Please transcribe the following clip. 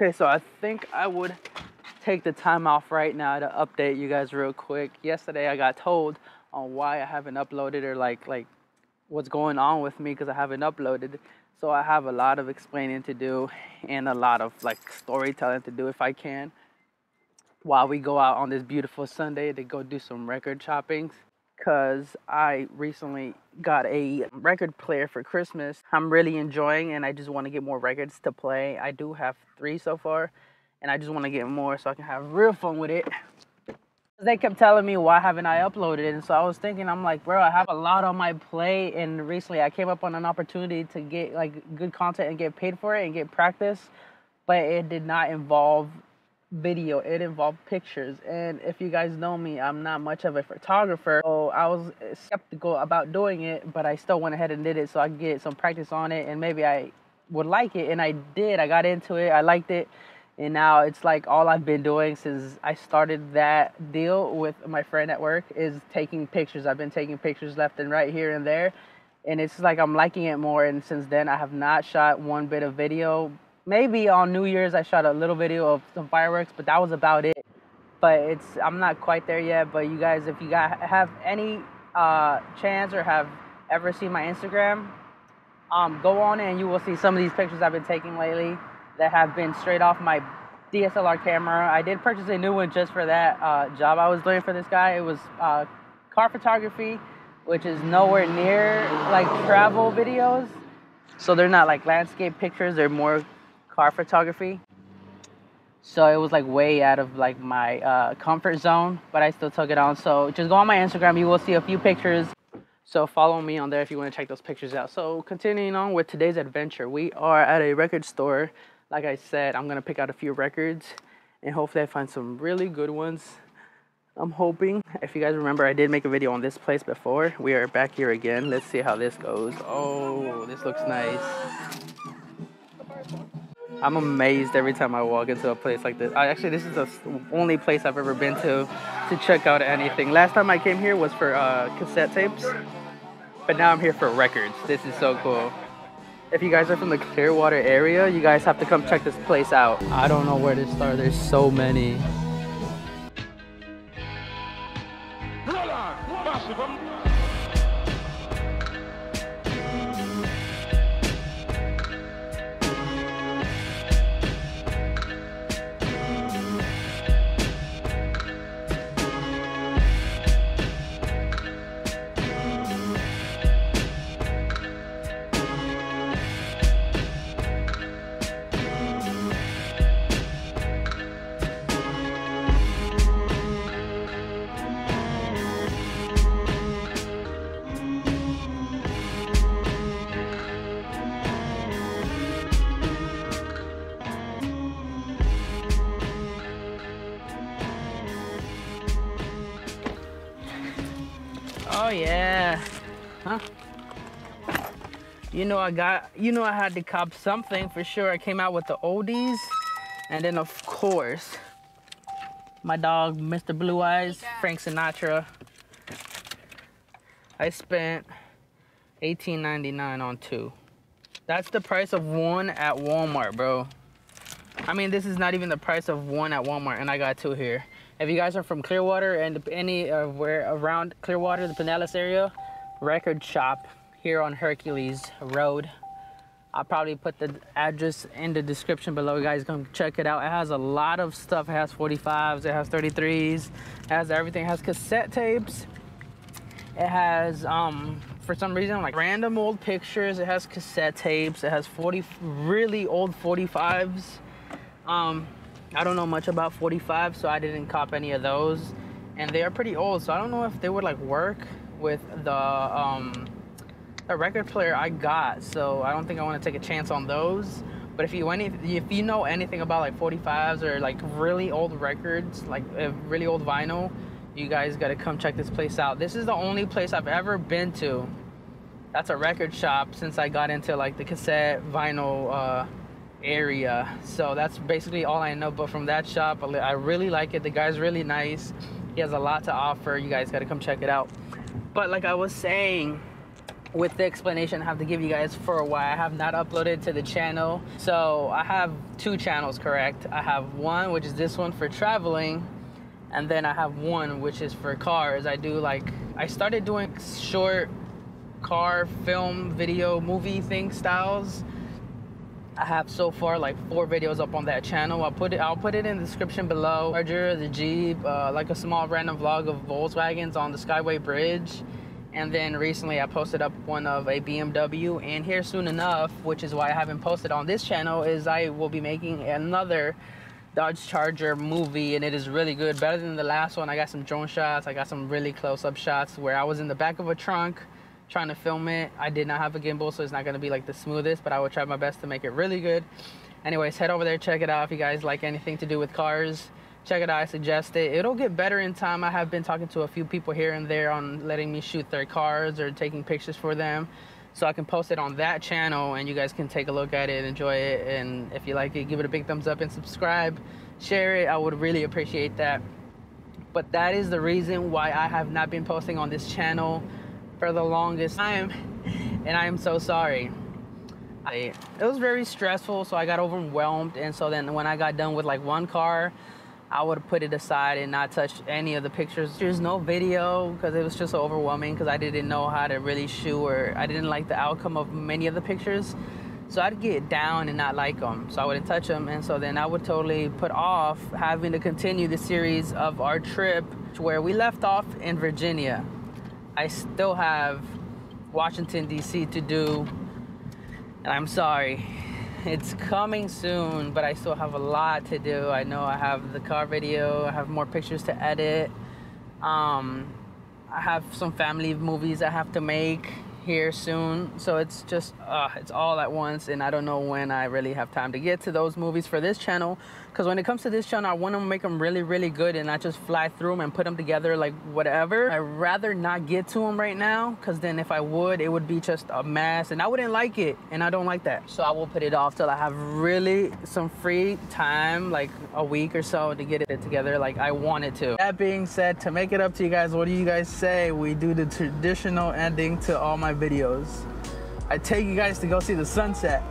Okay, so I think I would take the time off right now to update you guys real quick. Yesterday I got told on why I haven't uploaded or like like what's going on with me because I haven't uploaded. So I have a lot of explaining to do and a lot of like storytelling to do if I can while we go out on this beautiful Sunday to go do some record shoppings because I recently got a record player for Christmas. I'm really enjoying and I just want to get more records to play. I do have three so far and I just want to get more so I can have real fun with it. They kept telling me why haven't I uploaded and so I was thinking I'm like bro I have a lot on my plate and recently I came up on an opportunity to get like good content and get paid for it and get practice but it did not involve video. It involved pictures. And if you guys know me i'm not much of a photographer. So i was skeptical about doing it but i still went ahead and did it. So i could get some practice on it and maybe i would like it. And i did. I got into it. I liked it. And now it's like all i've been doing since i started that deal with my friend at work is taking pictures. I've been taking pictures left and right here and there. And it's like i'm liking it more. And since then i have not shot one bit of video maybe on New Year's I shot a little video of some fireworks, but that was about it. But it's I'm not quite there yet. But you guys, if you got have any uh, chance or have ever seen my Instagram, um, go on and you will see some of these pictures I've been taking lately that have been straight off my DSLR camera. I did purchase a new one just for that uh, job I was doing for this guy. It was uh, car photography, which is nowhere near like travel videos. So they're not like landscape pictures. They're more car photography. So it was like way out of like my uh, comfort zone, but I still took it on. So just go on my Instagram, you will see a few pictures. So follow me on there if you want to check those pictures out. So continuing on with today's adventure, we are at a record store. Like I said, I'm gonna pick out a few records and hopefully I find some really good ones. I'm hoping. If you guys remember, I did make a video on this place before. We are back here again. Let's see how this goes. Oh, this looks nice. I'm amazed every time I walk into a place like this. I, actually, this is the only place I've ever been to to check out anything. Last time I came here was for uh, cassette tapes, but now I'm here for records. This is so cool. If you guys are from the Clearwater area, you guys have to come check this place out. I don't know where to start. There's so many. Huh? You know I got you know I had to cop something for sure. I came out with the oldies and then of course my dog Mr. Blue Eyes, Frank Sinatra. I spent $18.99 on two. That's the price of one at Walmart, bro. I mean, this is not even the price of one at Walmart, and I got two here. If you guys are from Clearwater and any uh, where around Clearwater, the Pinellas area, record shop here on Hercules Road. I'll probably put the address in the description below. You guys come check it out. It has a lot of stuff. It has 45s, it has 33s, it has everything. It has cassette tapes. It has, um, for some reason, like random old pictures. It has cassette tapes. It has 40 really old 45s. Um, I don't know much about 45, so I didn't cop any of those. And they are pretty old, so I don't know if they would like work with the um, record player I got. So I don't think I want to take a chance on those. But if you any if you know anything about like 45s or like really old records, like uh, really old vinyl, you guys got to come check this place out. This is the only place I've ever been to. That's a record shop since I got into like the cassette vinyl uh, area. So that's basically all I know. But from that shop, I really like it. The guy's really nice. He has a lot to offer. You guys got to come check it out. But like I was saying, with the explanation I have to give you guys for why I have not uploaded to the channel. So I have two channels, correct? I have one, which is this one for traveling, and then I have one, which is for cars. I do like, I started doing short car, film, video, movie thing styles. I have so far like four videos up on that channel. I'll put it. I'll put it in the description below. Charger, the Jeep, uh, like a small random vlog of Volkswagens on the Skyway Bridge, and then recently I posted up one of a BMW. And here soon enough, which is why I haven't posted on this channel, is I will be making another Dodge Charger movie, and it is really good. Better than the last one. I got some drone shots. I got some really close-up shots where I was in the back of a trunk trying to film it. I did not have a gimbal, so it's not gonna be like the smoothest, but I will try my best to make it really good. Anyways, head over there, check it out. If you guys like anything to do with cars, check it out. I suggest it. It'll get better in time. I have been talking to a few people here and there on letting me shoot their cars or taking pictures for them. So I can post it on that channel and you guys can take a look at it, enjoy it. And if you like it, give it a big thumbs up and subscribe. Share it. I would really appreciate that. But that is the reason why I have not been posting on this channel for the longest time and I am so sorry. I, it was very stressful so I got overwhelmed and so then when I got done with like one car I would put it aside and not touch any of the pictures. There's no video because it was just so overwhelming because I didn't know how to really shoot or I didn't like the outcome of many of the pictures. So I'd get down and not like them. So I wouldn't touch them. And so then I would totally put off having to continue the series of our trip to where we left off in Virginia. I still have Washington, D.C. to do. And I'm sorry. It's coming soon, but I still have a lot to do. I know I have the car video, I have more pictures to edit. Um, I have some family movies I have to make here soon. So it's just, uh, it's all at once. And I don't know when I really have time to get to those movies for this channel. Because when it comes to this channel, I want to make them really, really good and not just fly through them and put them together like whatever. I'd rather not get to them right now. Because then if I would, it would be just a mess. And I wouldn't like it. And I don't like that. So I will put it off till I have really some free time, like a week or so to get it together like I wanted to. That being said, to make it up to you guys, what do you guys say? We do the traditional ending to all my videos. I take you guys to go see the sunset.